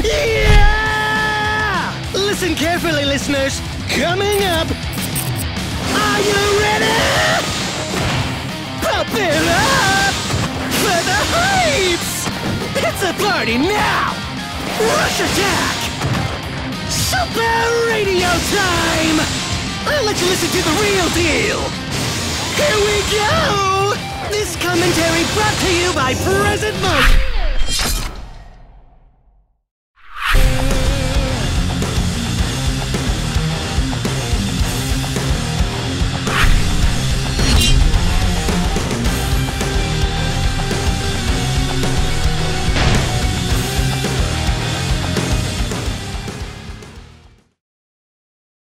Yeah! Listen carefully, listeners. Coming up. Are you ready? Pump it up for the heights! It's a party now! Rush attack! Super radio time! I'll let you listen to the real deal! Here we go! This commentary brought to you by Present Mic!